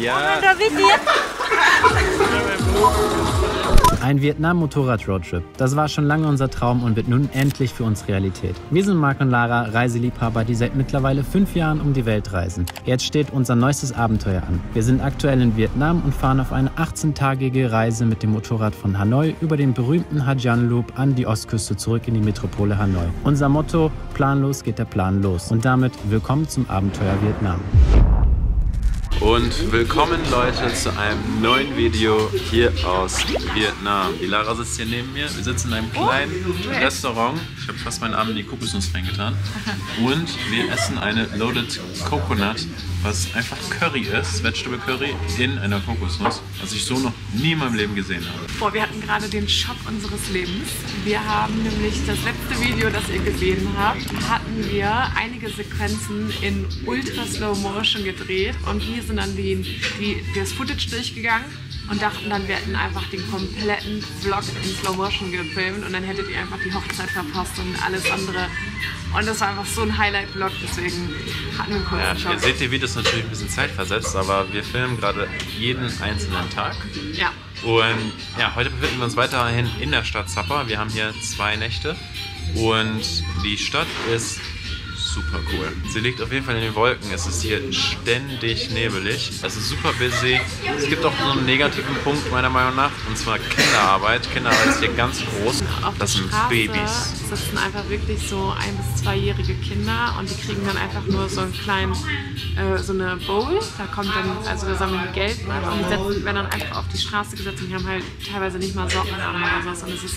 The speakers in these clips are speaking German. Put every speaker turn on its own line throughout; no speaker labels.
Ja.
Ein Vietnam-Motorrad-Roadtrip. Das war schon lange unser Traum und wird nun endlich für uns Realität. Wir sind Marc und Lara, Reiseliebhaber, die seit mittlerweile fünf Jahren um die Welt reisen. Jetzt steht unser neuestes Abenteuer an. Wir sind aktuell in Vietnam und fahren auf eine 18-tägige Reise mit dem Motorrad von Hanoi über den berühmten Hajian Loop an die Ostküste zurück in die Metropole Hanoi. Unser Motto: Planlos geht der Plan los. Und damit willkommen zum Abenteuer Vietnam.
Und willkommen Leute zu einem neuen Video hier aus Vietnam. Die Lara sitzt hier neben mir. Wir sitzen in einem kleinen Restaurant. Ich habe fast meinen Arm in die Kokosnuss reingetan. Und wir essen eine Loaded Coconut, was einfach Curry ist, Vegetable Curry in einer Kokosnuss, was ich so noch nie in meinem Leben gesehen habe.
Boah, wir hatten gerade den Schock unseres Lebens. Wir haben nämlich das letzte Video, das ihr gesehen habt, hatten wir einige Sequenzen in ultra slow motion gedreht und wir sind dann die, die, das Footage durchgegangen und dachten dann, wir hätten einfach den kompletten Vlog in Slow Motion gefilmt und dann hättet ihr einfach die Hochzeit verpasst und alles andere. Und das war einfach so ein Highlight-Vlog, deswegen hatten wir einen kurzen
Ja,
Schock.
ihr seht die Videos natürlich ein bisschen zeitversetzt, aber wir filmen gerade jeden einzelnen Tag.
Ja.
Und ja, heute befinden wir uns weiterhin in der Stadt Zappa. Wir haben hier zwei Nächte und die Stadt ist super cool. Sie liegt auf jeden Fall in den Wolken. Es ist hier ständig nebelig. Es ist super busy. Es gibt auch so einen negativen Punkt meiner Meinung nach und zwar Kinderarbeit. Kinderarbeit ist hier ganz groß.
Auf
Das sind
Straße
Babys.
sitzen einfach wirklich so ein- bis zweijährige Kinder und die kriegen dann einfach nur so einen kleinen, äh, so eine Bowl. Da kommt dann, also da sammeln die Geld und die setzen, werden dann einfach auf die Straße gesetzt und die haben halt teilweise nicht mal Socken an oder so. Und es ist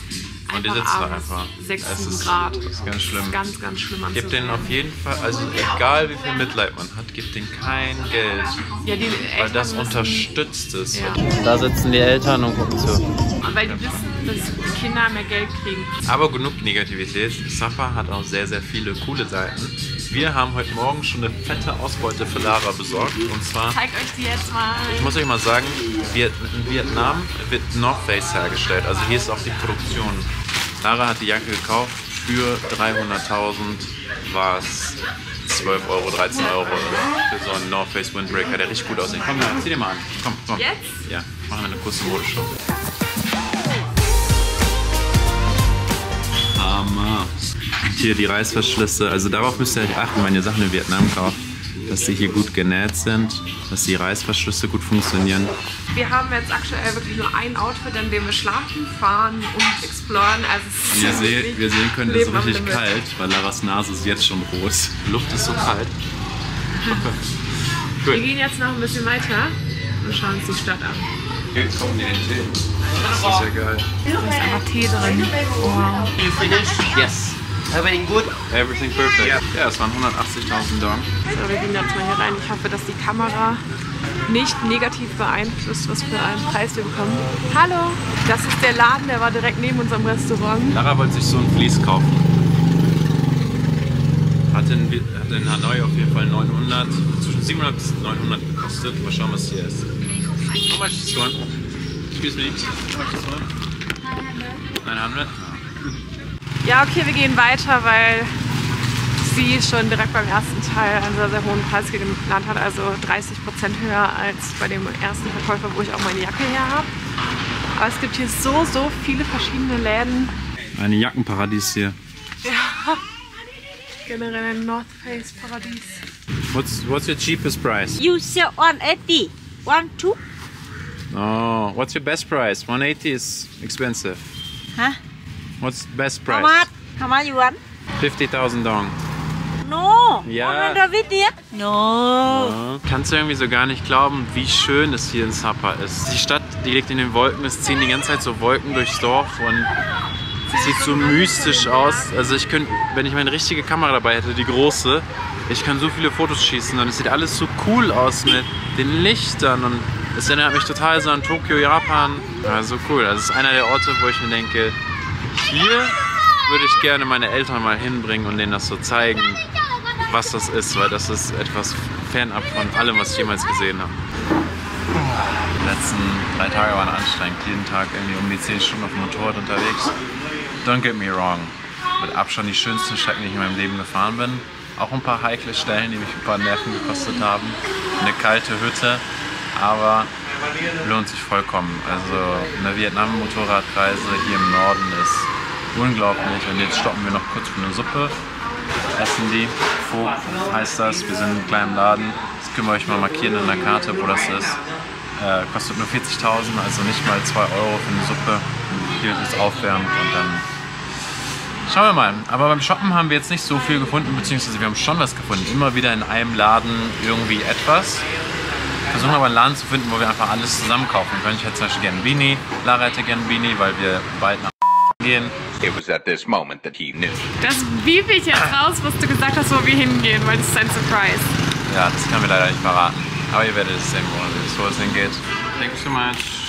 Und die sitzen da einfach.
6,
Es
7
ist-
Grad.
das ist ganz schlimm.
ganz, ganz schlimm
Gebt denen
anzusehen.
auf jeden Fall, also egal wie viel Mitleid man hat, gebt denen kein Geld.
Ja, die
Weil das
müssen-
unterstützt es.
Ja.
Da sitzen die Eltern und gucken zu.
Und weil die wissen, dass die Kinder mehr Geld kriegen.
Aber genug Negativität. Sapa hat auch sehr, sehr viele coole Seiten. Wir haben heute Morgen schon eine fette Ausbeute für Lara besorgt. Und zwar,
Zeig euch die jetzt mal.
ich muss euch mal sagen, in Vietnam wird North Face hergestellt. Also hier ist auch die Produktion. Lara hat die Jacke gekauft. Für 300.000 war es 12 Euro, 13 Euro für so einen North Face Windbreaker, der richtig gut aussieht. Komm, ja, zieh dir mal an. Komm, komm.
Jetzt?
Ja, machen wir eine kurze Modeshow. Hammer. Hier die Reißverschlüsse. Also darauf müsst ihr euch achten, wenn ihr Sachen in Vietnam kauft, dass die hier gut genäht sind, dass die Reißverschlüsse gut funktionieren.
Wir haben jetzt aktuell wirklich nur ein Outfit, in dem wir schlafen, fahren und exploren. Also es
Und ihr seht, wir sehen können, es ist richtig kalt, weil Laras Nase ist jetzt schon rot. Die Luft ist so kalt.
Wir gehen jetzt noch ein bisschen weiter und schauen uns die Stadt an.
Hier kommen die Tee. Das ist ja geil.
Da ist einfach Tee drin. Wow.
Yes. Everything good?
Everything perfect. Ja, es waren 180.000 Dong.
So, wir gehen jetzt mal hier rein. Ich hoffe, dass die Kamera nicht negativ beeinflusst, was für einen Preis wir bekommen. Hallo, das ist der Laden, der war direkt neben unserem Restaurant.
Lara wollte sich so ein Vlies kaufen. Hat in, hat in Hanoi auf jeden Fall 900, zwischen 700 bis 900 gekostet. Mal schauen, was hier ist. How much is this one? Excuse me. How much is this one? 900?
Ja, okay, wir gehen weiter, weil sie schon direkt beim ersten Teil einen sehr, sehr hohen Preis genannt hat. Also 30% höher als bei dem ersten Verkäufer, wo ich auch meine Jacke her habe. Aber es gibt hier so, so viele verschiedene Läden.
Ein Jackenparadies hier.
Ja, generell ein North Face Paradies.
What's, what's your cheapest price?
You sell 180. One, two?
Oh, what's your best price? 180 is expensive.
Huh?
What's best
How
price?
much? How much you want?
50.000 Dong.
No.
Ja.
150? No.
Kannst du irgendwie so gar nicht glauben, wie schön es hier in Sapa ist. Die Stadt, die liegt in den Wolken, es ziehen die ganze Zeit so Wolken durchs Dorf und es sieht so mystisch aus. Also ich könnte, wenn ich meine richtige Kamera dabei hätte, die große, ich kann so viele Fotos schießen und es sieht alles so cool aus mit den Lichtern und es erinnert mich total so an Tokio, Japan. Ja, so cool. Also es ist einer der Orte, wo ich mir denke, hier würde ich gerne meine Eltern mal hinbringen und denen das so zeigen, was das ist, weil das ist etwas fernab von allem, was ich jemals gesehen habe. Die letzten drei Tage waren anstrengend. Jeden Tag irgendwie um die 10 Stunden auf dem Motorrad unterwegs. Don't get me wrong. Mit Abstand die schönsten Strecken, die ich in meinem Leben gefahren bin. Auch ein paar heikle Stellen, die mich ein paar Nerven gekostet haben. Eine kalte Hütte. aber lohnt sich vollkommen. Also eine Vietnam-Motorradreise hier im Norden ist unglaublich. Und jetzt stoppen wir noch kurz für eine Suppe. Essen die. Pho heißt das. Wir sind in einem kleinen Laden. Das können wir euch mal markieren in der Karte, wo das ist. Äh, kostet nur 40.000, also nicht mal 2 Euro für eine Suppe. Hier ist es aufwärmt und dann Schauen wir mal. Aber beim Shoppen haben wir jetzt nicht so viel gefunden, beziehungsweise wir haben schon was gefunden. Immer wieder in einem Laden irgendwie etwas. Versuchen aber einen Laden zu finden, wo wir einfach alles zusammen kaufen können. Ich hätte zum Beispiel gerne einen Beanie. Lara hätte gerne einen Beanie, weil wir bald nach gehen.
It was at this moment that he knew.
Das bieb ich jetzt raus, was du gesagt hast, wo wir hingehen, weil das ist ein Surprise.
Ja, das können wir leider nicht verraten. Aber ihr werdet es sehen, wo wo es hingeht. Thank you so much.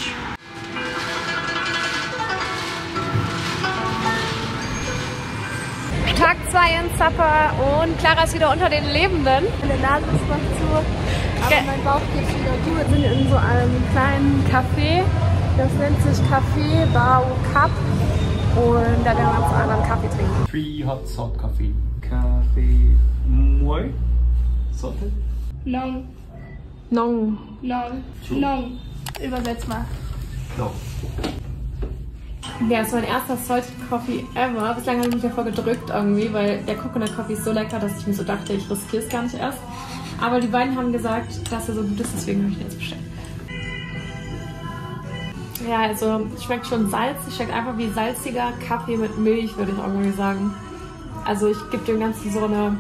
Tag 2 in Zappa und Clara ist wieder unter den Lebenden.
Meine Nase ist noch zu, aber
Ge-
mein Bauch geht wieder gut. Wir sind in so einem kleinen Café. Das nennt sich Café Bao Cup. Und da werden wir uns einen Kaffee trinken.
Three hot salt coffee. Coffee. Muoi. Salted.
Nong,
Nong.
Nong, Nong. Übersetz mal.
No.
Ja, das ist mein erster Salted Coffee ever. Bislang habe ich mich davor gedrückt irgendwie, weil der Coconut Coffee ist so lecker, dass ich mir so dachte, ich riskiere es gar nicht erst. Aber die beiden haben gesagt, dass er so gut ist, deswegen habe ich ihn jetzt bestellt. Ja, also schmeckt schon salzig, schmeckt einfach wie salziger Kaffee mit Milch, würde ich irgendwie sagen. Also ich gebe dem Ganzen so eine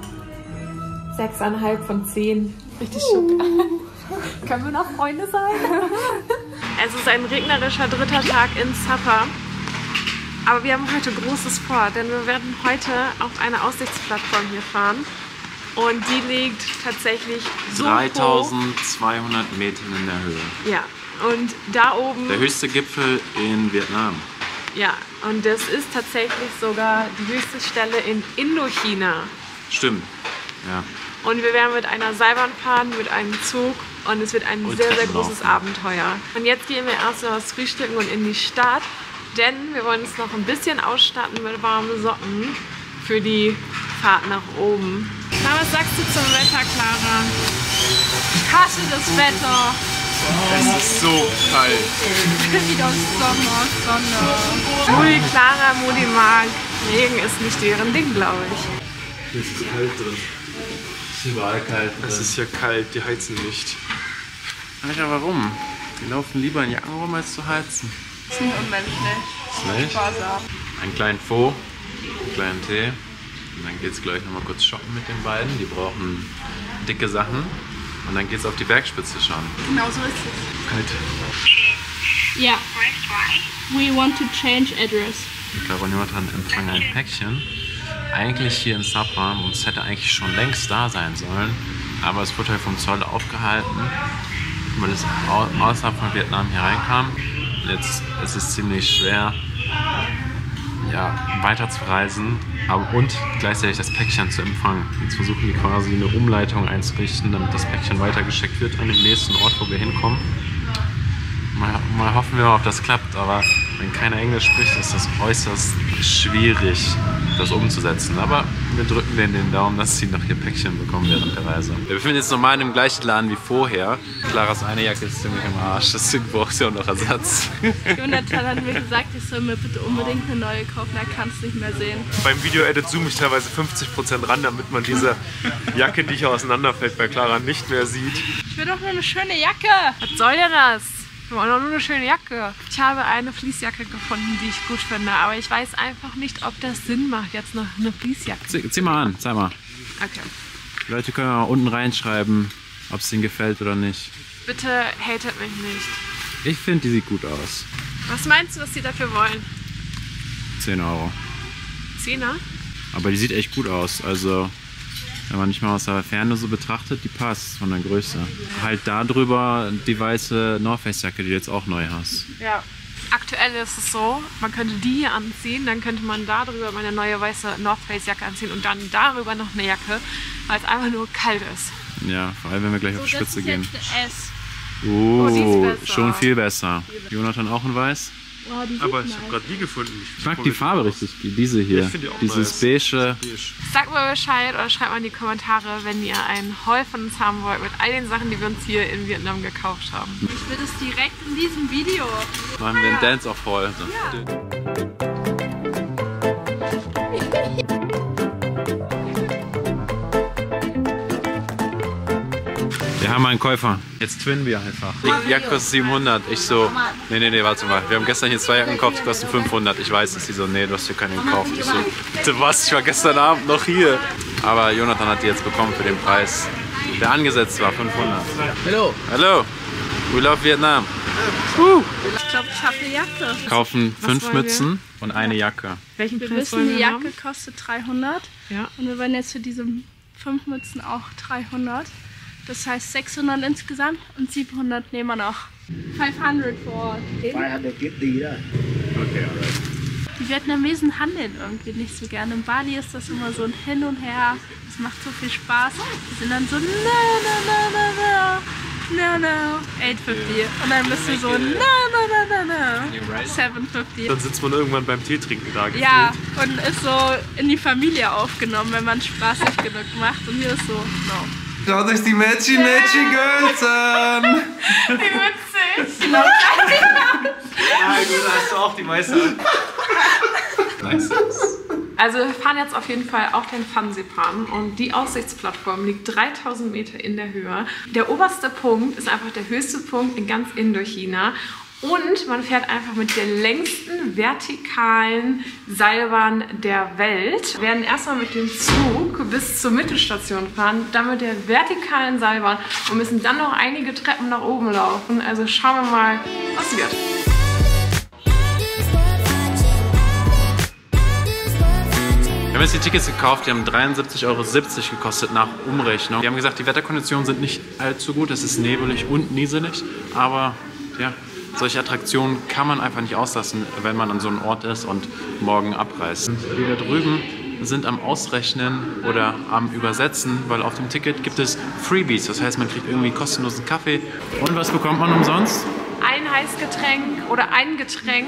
6,5 von 10. Richtig schick. Können wir noch Freunde sein? es ist ein regnerischer dritter Tag in Zappa. Aber wir haben heute Großes vor, denn wir werden heute auf eine Aussichtsplattform hier fahren. Und die liegt tatsächlich so hoch.
3200 Metern in der Höhe.
Ja, und da oben...
Der höchste Gipfel in Vietnam.
Ja, und das ist tatsächlich sogar die höchste Stelle in Indochina.
Stimmt. Ja.
Und wir werden mit einer Seilbahn fahren, mit einem Zug und es wird ein
Und
sehr, sehr großes. Abenteuer. Und jetzt gehen wir erst mal was frühstücken und in die Stadt, denn wir wollen uns noch ein bisschen ausstatten mit warmen Socken für die Fahrt nach oben. Na, was sagst du zum Wetter, Clara?
Ich hasse das Wetter.
Es ist so kalt.
Wieder Sommer, Sonne.
Mudi Clara, Mudi mag. Regen ist nicht deren Ding, glaube ich.
Es ist kalt drin.
Es ist überall kalt.
Es ist hier kalt, die heizen nicht.
Alter, warum? Die laufen lieber in Jacken rum, als zu heizen.
Ist nicht unmenschlich.
Nicht?
Sparsam.
Einen kleinen Faux, einen kleinen Tee. Und dann geht's gleich nochmal kurz shoppen mit den beiden. Die brauchen dicke Sachen. Und dann geht's auf die Bergspitze schauen.
Genau so ist es.
Kalt.
Ja. We want to change address.
Clara und Jonathan empfangen ein Päckchen. Eigentlich hier in Sapa und es hätte eigentlich schon längst da sein sollen. Aber es wurde halt vom Zoll aufgehalten, weil es au- außerhalb von Vietnam hier reinkam. Jetzt ist es ziemlich schwer, ja, weiterzureisen und gleichzeitig das Päckchen zu empfangen. Jetzt versuchen wir quasi eine Umleitung einzurichten, damit das Päckchen weitergeschickt wird an den nächsten Ort, wo wir hinkommen. Mal, mal hoffen wir mal, ob das klappt, aber wenn keiner Englisch spricht, ist das äußerst schwierig, das umzusetzen. Aber wir drücken denen den Daumen, dass sie noch ihr Päckchen bekommen während der Reise. Wir befinden uns normal in dem gleichen Laden wie vorher. Claras eine Jacke ist ziemlich im Arsch, deswegen braucht sie auch noch Ersatz.
Jonathan hat mir gesagt, ich soll mir bitte unbedingt eine neue kaufen. Er kann es nicht mehr sehen.
Beim Video-Edit zoome ich teilweise 50% ran, damit man diese Jacke, die hier auseinanderfällt, bei Clara nicht mehr sieht.
Ich will doch nur eine schöne Jacke.
Was soll denn das? Wir wollen doch nur eine schöne Jacke. Ich habe eine Fließjacke gefunden, die ich gut finde, aber ich weiß einfach nicht, ob das Sinn macht, jetzt noch eine Fließjacke.
Zieh, zieh mal an, zeig mal.
Okay.
Die Leute können mal unten reinschreiben, ob es ihnen gefällt oder nicht.
Bitte hatet mich nicht.
Ich finde, die sieht gut aus.
Was meinst du, was sie dafür wollen?
10 Euro.
Zehner?
Aber die sieht echt gut aus. Also, wenn man nicht mal aus der Ferne so betrachtet, die passt von der Größe. Halt da drüber die weiße North Face Jacke, die du jetzt auch neu hast.
Ja. Aktuell ist es so, man könnte die hier anziehen, dann könnte man darüber meine neue weiße North Face Jacke anziehen und dann darüber noch eine Jacke, weil es einfach nur kalt ist.
Ja, vor allem wenn wir gleich auf die Spitze gehen.
der S.
Oh, die
Oh, schon viel besser. Jonathan auch in weiß?
Boah,
Aber ich
nice.
habe gerade die gefunden.
Ich mag die Farbe richtig, diese hier.
Ich finde die auch
Dieses
nice.
beige.
Sagt mal Bescheid oder schreibt mal in die Kommentare, wenn ihr einen Haul von uns haben wollt mit all den Sachen, die wir uns hier in Vietnam gekauft haben.
Ich will das direkt in diesem Video.
Machen wir den Dance-Off-Haul. So. Wir haben einen Käufer. Jetzt twinnen wir einfach. Die Jacke kostet 700. Ich so, nee, nee, nee, warte mal. Wir haben gestern hier zwei Jacken gekauft, die kosten 500. Ich weiß es. Die so, nee, du hast hier keine gekauft. Ich so, bitte was? Ich war gestern Abend noch hier. Aber Jonathan hat die jetzt bekommen für den Preis, der angesetzt war, 500.
Hello.
Hallo, we love Vietnam.
Ich glaube, ich habe eine Jacke.
Kaufen
Was
fünf
wollen wir?
Mützen und eine Jacke.
Welchen
Wir
Preis
wissen,
wollen
die
wir
Jacke
haben?
kostet 300.
Ja.
Und wir wollen jetzt für diese fünf Mützen auch 300. Das heißt 600 insgesamt und 700 nehmen wir noch. 500 for
550 da.
Die Vietnamesen handeln irgendwie nicht so gerne. In Bali ist das immer so ein Hin und Her. Es macht so viel Spaß. Die sind dann so, no, no, no, no, no, no, no, 850. Und dann bist du so, no, no, no, no, no, 750.
Dann sitzt man irgendwann beim Tee trinken da. gefühlt.
Ja, und ist so in die Familie aufgenommen, wenn man spaßig genug macht. Und hier ist so, no.
Schaut euch die Matchy Matchy Girls an!
Nein, du hast du auch die meiste.
Nice.
Also wir fahren jetzt auf jeden Fall auf den Fansipan und die Aussichtsplattform liegt 3000 Meter in der Höhe. Der oberste Punkt ist einfach der höchste Punkt in ganz Indochina und man fährt einfach mit der längsten vertikalen Seilbahn der Welt. Wir werden erstmal mit dem Zug bis zur Mittelstation fahren, dann mit der vertikalen Seilbahn und müssen dann noch einige Treppen nach oben laufen. Also schauen wir mal, was wird.
Wir haben jetzt die Tickets gekauft, die haben 73,70 Euro gekostet nach Umrechnung. Die haben gesagt, die Wetterkonditionen sind nicht allzu gut, es ist nebelig und nieselig, aber ja, solche Attraktionen kann man einfach nicht auslassen, wenn man an so einem Ort ist und morgen abreist. Wir da drüben sind am Ausrechnen oder am Übersetzen, weil auf dem Ticket gibt es Freebies, das heißt, man kriegt irgendwie kostenlosen Kaffee. Und was bekommt man umsonst?
ein Heißgetränk oder ein Getränk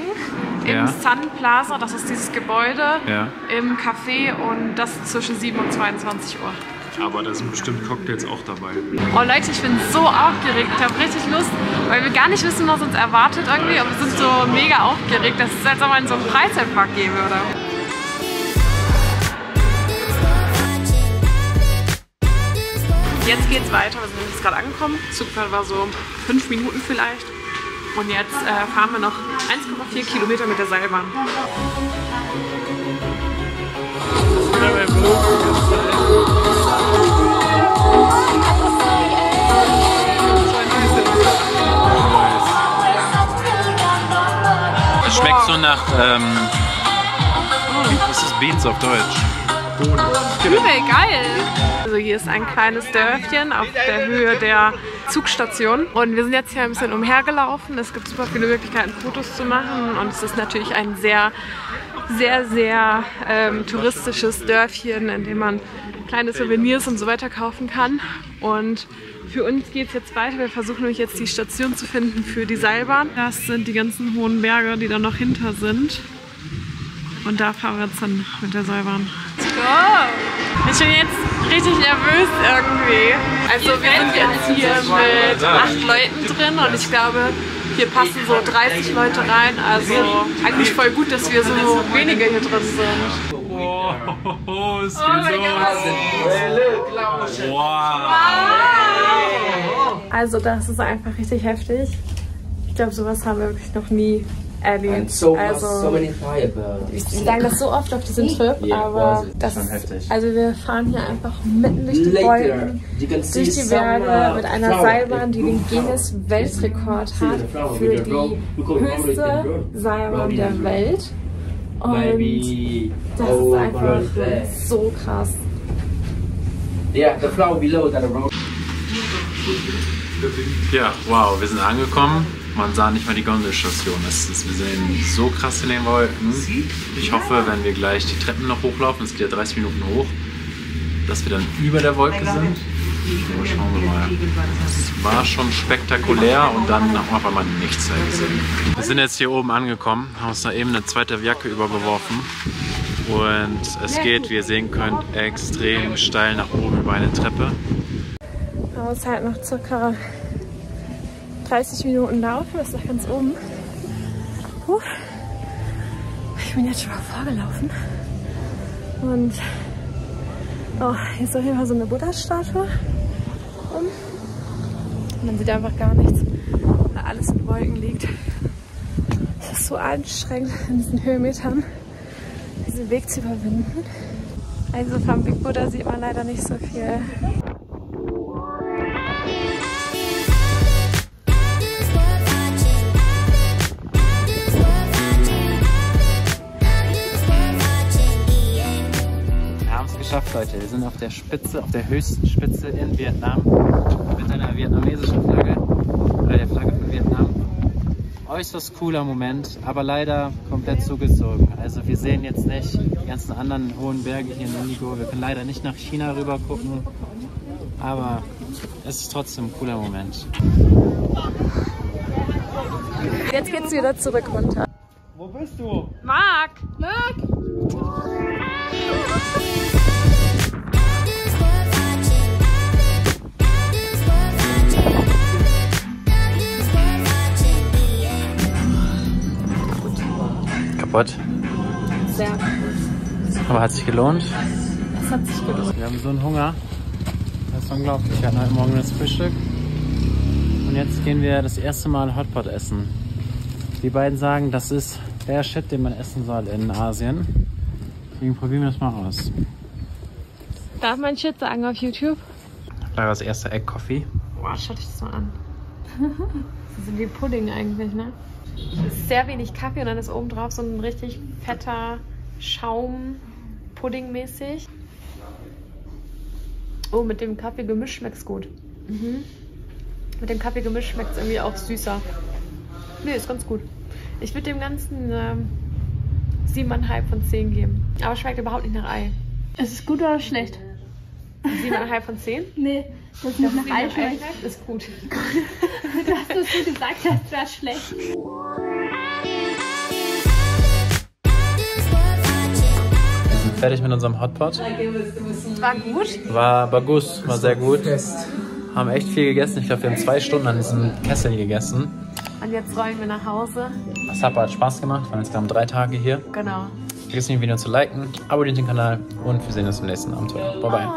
im
Ja.
Sun Plaza, das ist dieses Gebäude,
Ja.
im Café und das zwischen 7 und 22 Uhr.
Aber da sind bestimmt Cocktails auch dabei.
Oh Leute, ich bin so aufgeregt, ich habe richtig Lust, weil wir gar nicht wissen, was uns erwartet irgendwie, aber wir sind so mega aufgeregt, dass es als ob man in so einen Freizeitpark gehen würde. Jetzt geht's weiter, wir sind jetzt gerade angekommen. Zugfahrt war so fünf Minuten vielleicht. Und jetzt äh, fahren wir noch 1,4 Kilometer mit der Seilbahn.
Es nach, ähm, was ist Beans auf Deutsch?
Übel geil! Also hier ist ein kleines Dörfchen auf der Höhe der Zugstation und wir sind jetzt hier ein bisschen umhergelaufen. Es gibt super viele Möglichkeiten, Fotos zu machen und es ist natürlich ein sehr, sehr, sehr ähm, touristisches Dörfchen, in dem man kleine Souvenirs und so weiter kaufen kann. Und für uns geht es jetzt weiter. Wir versuchen nämlich jetzt die Station zu finden für die Seilbahn. Das sind die ganzen hohen Berge, die da noch hinter sind. Und da fahren wir jetzt dann mit der Seilbahn. Let's go! Ich bin jetzt richtig nervös irgendwie. Also wir sind jetzt hier mit acht Leuten drin und ich glaube, hier passen so 30 Leute rein. Also eigentlich voll gut, dass wir so wenige hier drin sind.
Oh, geht
Also das ist einfach richtig heftig. Ich glaube, sowas haben wir wirklich noch nie
And so,
also,
so many firebirds.
Wir sagen das so oft auf diesem Trip,
Yeah,
aber das ist,
heftig.
also wir fahren hier einfach mitten durch die Wolken, durch die Berge
uh,
mit einer. Seilbahn, die den Guinness Weltrekord hat für die höchste Seilbahn der Welt. Und das ist einfach so krass.
Yeah, the flower below that road.
Ja, wow, wir sind angekommen. Man sah nicht mal die Gondelstation. Es ist, wir sehen so krass in den Wolken. Ich hoffe, wenn wir gleich die Treppen noch hochlaufen, es geht ja 30 Minuten hoch, dass wir dann über der Wolke sind.
Aber schauen wir mal. Es war schon spektakulär und dann auf einmal nichts mehr gesehen. Wir sind jetzt hier oben angekommen, haben uns da eben eine zweite Jacke übergeworfen. Und es geht, wie ihr sehen könnt, extrem steil nach oben über eine Treppe.
Man muss halt noch circa 30 Minuten laufen, bis nach ganz oben. Puh. Ich bin jetzt schon mal vorgelaufen. Und oh, hier ist auf jeden Fall so eine Buddha-Statue. Und man sieht einfach gar nichts, weil alles in Wolken liegt. Es ist so anstrengend, in diesen Höhenmetern diesen Weg zu überwinden. Also vom Big Buddha sieht man leider nicht so viel.
Geschafft, Leute. Wir sind auf der Spitze, auf der höchsten Spitze in Vietnam mit einer vietnamesischen Flagge oder der Flagge von Vietnam. Äußerst cooler Moment, aber leider komplett zugezogen. Also wir sehen jetzt nicht die ganzen anderen hohen Berge hier in Indigo. Wir können leider nicht nach China rüber gucken, aber es ist trotzdem ein cooler Moment.
Jetzt geht's wieder zurück runter.
Wo bist du?
Marc! Marc!
Kaputt.
Sehr.
Aber hat sich gelohnt.
Das hat sich gelohnt.
Wir haben so einen Hunger. Das ist unglaublich. Wir hatten heute Morgen das Frühstück. Und jetzt gehen wir das erste Mal Hotpot essen. Die beiden sagen, das ist der Shit, den man essen soll in Asien. Deswegen probieren wir das mal aus.
Darf man Shit sagen auf YouTube?
Lara das erste Egg Coffee.
Boah, schau dich das mal an. Das ist wie Pudding eigentlich, ne? Es ist sehr wenig Kaffee und dann ist oben drauf so ein richtig fetter Schaum, Pudding-mäßig. Oh, mit dem Kaffeegemisch schmeckt's gut. Mhm. Mit dem Kaffeegemisch schmeckt es irgendwie auch süßer. Nee, ist ganz gut. Ich würde dem Ganzen ähm, 7,5 von 10 geben. Aber schmeckt überhaupt nicht nach Ei.
Ist es gut oder schlecht?
7,5 von 10?
Nee, das ist nicht nach Ei schmeckt.
Ist gut.
Du hast es so gesagt, das wäre schlecht.
Wir sind fertig mit unserem Hotpot.
War gut.
War bagus, war sehr gut. Haben echt viel gegessen. Ich glaube, wir haben zwei Stunden an diesem Kessel gegessen.
Und jetzt rollen wir nach Hause.
Das hat Spaß gemacht. Wir waren insgesamt drei Tage hier.
Genau.
Vergesst nicht, das Video zu liken, abonniert den Kanal und wir sehen uns im nächsten Abenteuer. Bye bye.